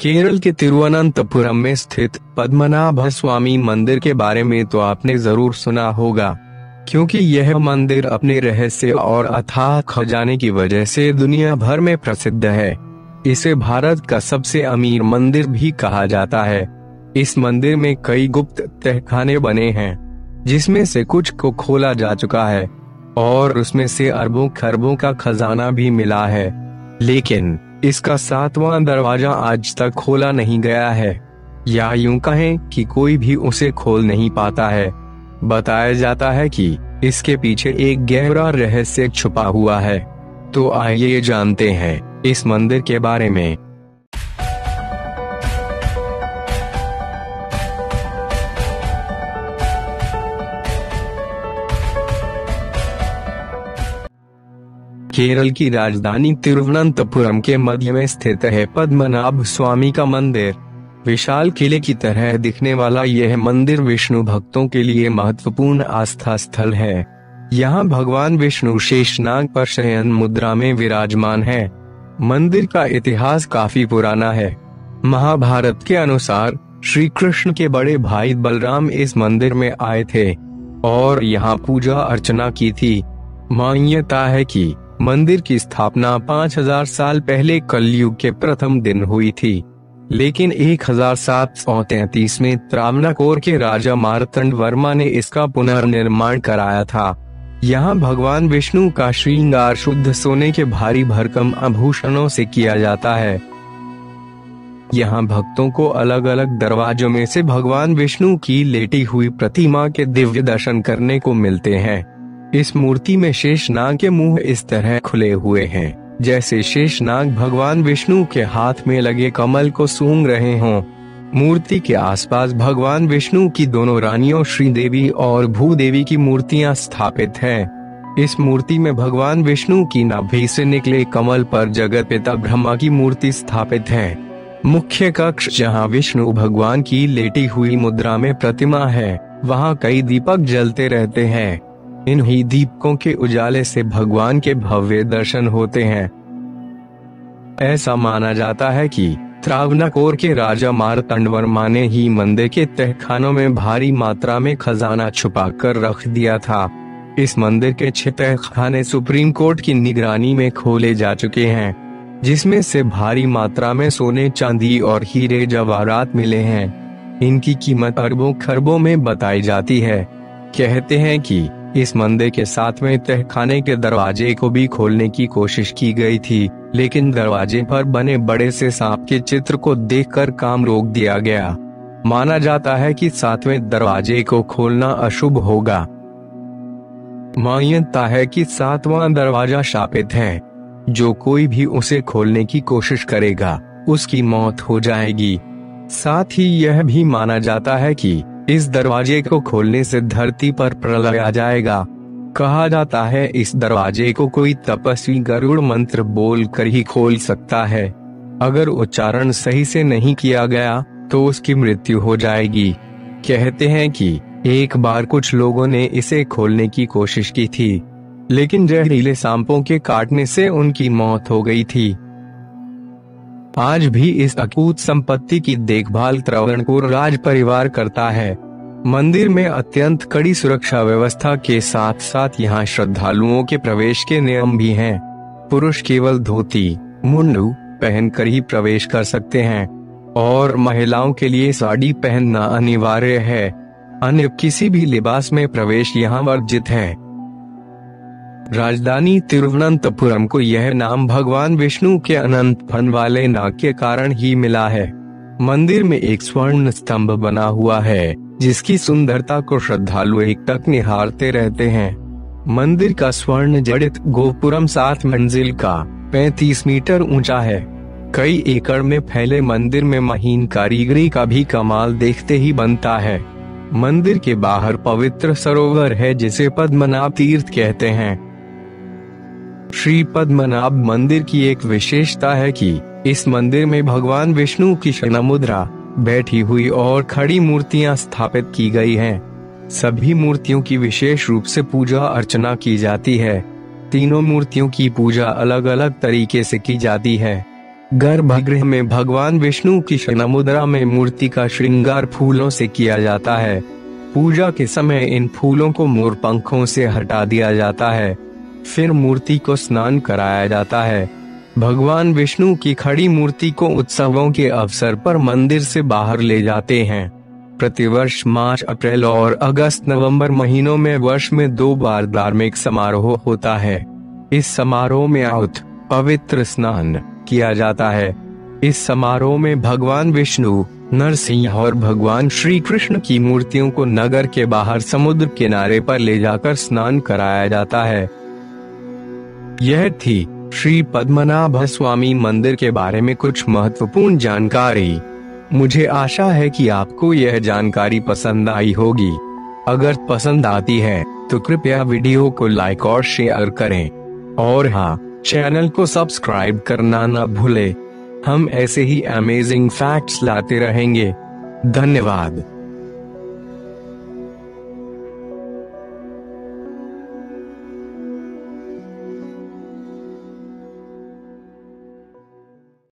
केरल के तिरुवनंतपुरम में स्थित पद्मनाभ स्वामी मंदिर के बारे में तो आपने ज़रूर सुना होगा, क्योंकि यह मंदिर अपने रहस्य और अथाह खजाने की वजह से दुनिया भर में प्रसिद्ध है। इसे भारत का सबसे अमीर मंदिर भी कहा जाता है। इस मंदिर में कई गुप्त तहखाने बने हैं, जिसमें से कुछ को खोला जा चुका है, और उसमें से अरबों खरबों का खजाना भी मिला है। लेकिन इसका सातवां दरवाज़ा आज तक खोला नहीं गया है। या यूँ कहें कि कोई भी उसे खोल नहीं पाता है। बताया जाता है कि इसके पीछे एक गहरा रहस्य छुपा हुआ है। तो आइए जानते हैं, इस मंदिर के बारे में। केरल की राजधानी तिरुवनंतपुरम के मध्य में स्थित है पद्मनाभ स्वामी का मंदिर। विशाल किले की तरह दिखने वाला यह मंदिर विष्णु भक्तों के लिए महत्वपूर्ण आस्था स्थल है। यहाँ भगवान विष्णु शेषनाग पर शयन मुद्रा में विराजमान है। मंदिर का इतिहास काफ़ी पुराना है। महाभारत के अनुसार श्री कृष्ण के बड़े भाई बलराम इस मंदिर में आए थे, और यहाँ पूजा अर्चना की थी। मान्यता है कि मंदिर की स्थापना 5000 साल पहले कलयुग के प्रथम दिन हुई थी। लेकिन एक में त्रावनाकोर के राजा मारतंड वर्मा ने इसका पुनर्निर्माण कराया था। यहाँ भगवान विष्णु का श्रृंगार शुद्ध सोने के भारी भरकम आभूषणों से किया जाता है। यहाँ भक्तों को अलग अलग दरवाजों में से भगवान विष्णु की लेटी हुई प्रतिमा के दिव्य दर्शन करने को मिलते हैं। इस मूर्ति में शेष नाग के मुँह इस तरह खुले हुए हैं, जैसे शेष नाग भगवान विष्णु के हाथ में लगे कमल को सूंघ रहे हों। मूर्ति के आसपास भगवान विष्णु की दोनों रानियों श्रीदेवी और भूदेवी की मूर्तियाँ स्थापित हैं। इस मूर्ति में भगवान विष्णु की नाभि से निकले कमल पर जगत पिता ब्रह्मा की मूर्ति स्थापित है। मुख्य कक्ष जहाँ विष्णु भगवान की लेटी हुई मुद्रा में प्रतिमा है, वहाँ कई दीपक जलते रहते हैं। इन्हीं दीपकों के उजाले से भगवान के भव्य दर्शन होते हैं। ऐसा माना जाता है कि त्रावनाकोर के राजा मारतंड वर्मा ने ही मंदिर के तहखानों में भारी मात्रा में खजाना छुपा कर रख दिया था। इस मंदिर के छह तहखाने सुप्रीम कोर्ट की निगरानी में खोले जा चुके हैं, जिसमें से भारी मात्रा में सोने, चांदी और हीरे जवाहरात मिले हैं। इनकी कीमत अरबों खरबों में बताई जाती है। कहते हैं कि इस मंदिर के साथ तह खाने के दरवाजे को भी खोलने की कोशिश की गई थी, लेकिन दरवाजे पर बने बड़े से सांप के चित्र को देखकर काम रोक दिया गया। माना जाता है कि सातवें दरवाजे को खोलना अशुभ होगा। मान्यता है कि सातवां दरवाज़ा शापित है। जो कोई भी उसे खोलने की कोशिश करेगा, उसकी मौत हो जाएगी। साथ ही यह भी माना जाता है कि इस दरवाजे को खोलने से धरती पर प्रलय आ जाएगा। कहा जाता है, इस दरवाजे को कोई तपस्वी गरुड़ मंत्र बोल कर ही खोल सकता है। अगर उच्चारण सही से नहीं किया गया तो उसकी मृत्यु हो जाएगी। कहते हैं कि, एक बार कुछ लोगों ने इसे खोलने की कोशिश की थी, लेकिन जहरीले सांपों के काटने से उनकी मौत हो गई थी। आज भी इस अकूत संपत्ति की देखभाल त्रावणकोर राज परिवार करता है। मंदिर में अत्यंत कड़ी सुरक्षा व्यवस्था के साथ साथ यहाँ श्रद्धालुओं के प्रवेश के नियम भी हैं। पुरुष केवल धोती, मुंडू पहनकर ही प्रवेश कर सकते हैं, और महिलाओं के लिए साड़ी पहनना अनिवार्य है। अन्य किसी भी लिबास में प्रवेश यहाँ वर्जित है। राजधानी तिरुवनंतपुरम को यह नाम भगवान विष्णु के अनंत फन वाले नाग के कारण ही मिला है। मंदिर में एक स्वर्ण स्तंभ बना हुआ है, जिसकी सुंदरता को श्रद्धालु एक तक निहारते रहते हैं। मंदिर का स्वर्ण जड़ित गोपुरम सात मंजिल का 35 मीटर ऊँचा है। कई एकड़ में फैले मंदिर में महीन कारीगरी का भी कमाल देखते ही बनता है। मंदिर के बाहर पवित्र सरोवर है जिसे पद्मनाभ तीर्थ कहते हैं। श्री पद्मनाभ मंदिर की एक विशेषता है कि, इस मंदिर में भगवान विष्णु की शना मुद्रा बैठी हुई और खड़ी मूर्तियाँ स्थापित की गई हैं। सभी मूर्तियों की विशेष रूप से पूजा अर्चना की जाती है। तीनों मूर्तियों की पूजा अलग अलग तरीके से की जाती है। गर्भगृह में भगवान विष्णु की शयन मुद्रा में मूर्ति का श्रृंगार फूलों से किया जाता है। पूजा के समय इन फूलों को मोर पंखों से हटा दिया जाता है। फिर मूर्ति को स्नान कराया जाता है। भगवान विष्णु की खड़ी मूर्ति को उत्सवों के अवसर पर मंदिर से बाहर ले जाते हैं। प्रतिवर्ष मार्च, अप्रैल और अगस्त, नवंबर महीनों में वर्ष में दो बार धार्मिक समारोह होता है। इस समारोह में आउत पवित्र स्नान किया जाता है। इस समारोह में भगवान विष्णु, नरसिंह और भगवान श्री कृष्ण की मूर्तियों को नगर के बाहर समुद्र किनारे पर ले जाकर स्नान कराया जाता है। यह थी श्री पद्मनाभ स्वामी मंदिर के बारे में कुछ महत्वपूर्ण जानकारी। मुझे आशा है कि आपको यह जानकारी पसंद आई होगी। अगर पसंद आती है तो कृपया वीडियो को लाइक और शेयर करें। और हाँ चैनल को सब्सक्राइब करना न भूले। हम ऐसे ही अमेजिंग फैक्ट्स लाते रहेंगे। धन्यवाद।